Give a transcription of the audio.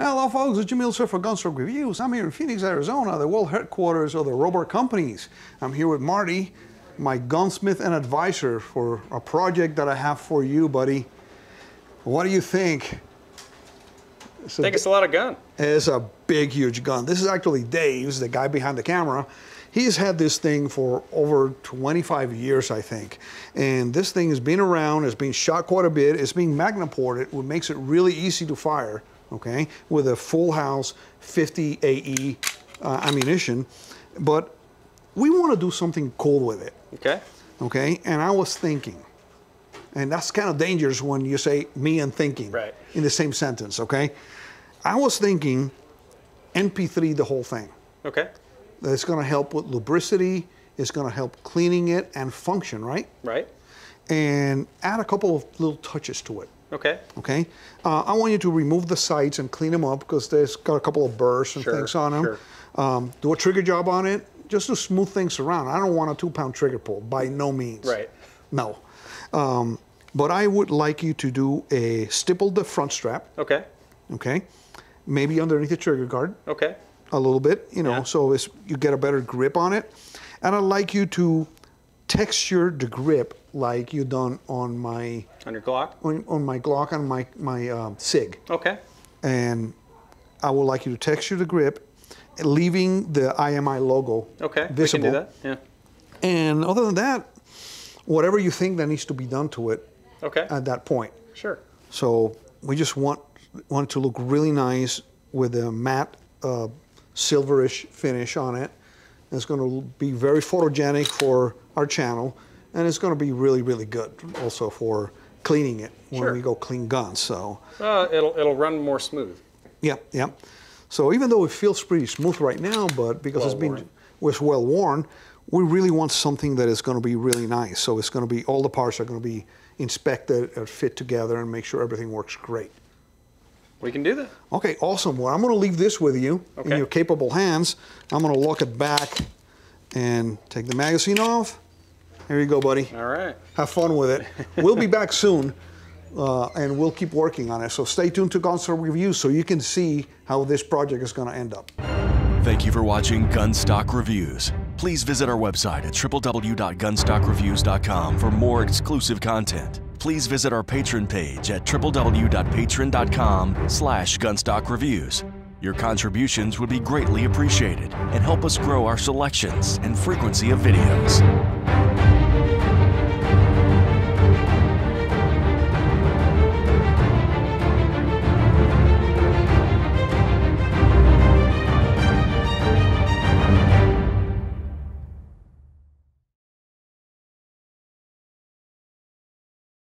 Hello folks, it's Yamil Sued for Gunstock Reviews. I'm here in Phoenix, Arizona, the world headquarters of the Robar Companies. I'm here with Marty, my gunsmith and advisor for a project that I have for you, buddy. What do you think? I think it's a lot of gun. It's a big, huge gun. This is actually Dave's, the guy behind the camera. He's had this thing for over 25 years, I think. And this thing has been around, it's been shot quite a bit, it's being magna ported, which makes it really easy to fire, okay, with a full house 50 AE uh, ammunition. But we want to do something cool with it. Okay. Okay, and I was thinking, and that's kind of dangerous when you say me and thinking right. in the same sentence, okay? I was thinking NP3 the whole thing. Okay. It's going to help with lubricity. It's going to help cleaning it and function, right? Right. And add a couple of little touches to it. Okay. Okay. Uh, I want you to remove the sights and clean them up because there's got a couple of burrs and sure, things on them. Sure. Um, do a trigger job on it just to smooth things around. I don't want a two-pound trigger pull by no means. Right. No. Um, but I would like you to do a stipple the front strap. Okay. Okay. Maybe underneath the trigger guard. Okay. A little bit, you know, Yeah. so it's, you get a better grip on it. And I'd like you to texture the grip like you done on my On your Glock. on, on my Glock and my my um, Sig. Okay. And I would like you to texture the grip, leaving the IMI logo Okay. visible. We can do that. Yeah. And other than that, whatever you think that needs to be done to it Okay. at that point. sure. So we just want want it to look really nice with a matte uh, silverish finish on it. It's going to be very photogenic for our channel, and it's going to be really really good also for cleaning it when Sure. we go clean guns. So Uh, it'll it'll run more smooth. yeah, yeah. So even though it feels pretty smooth right now, but because it's been Well-worn. was well worn, we really want something that is going to be really nice. So it's going to be all the parts are going to be inspected and fit together and make sure everything works great. We can do that. Okay, awesome. Well, I'm going to leave this with you in your capable hands. I'm going to lock it back and take the magazine off. Here you go, buddy. All right. Have fun with it. we'll be back soon, uh, and we'll keep working on it. So stay tuned to Gunstock Reviews so you can see how this project is going to end up. Thank you for watching Gunstock Reviews. Please visit our website at www.gunstockreviews.com for more exclusive content. Please visit our Patreon page at www.patreon.com slash gunstockreviews. Your contributions would be greatly appreciated and help us grow our selections and frequency of videos.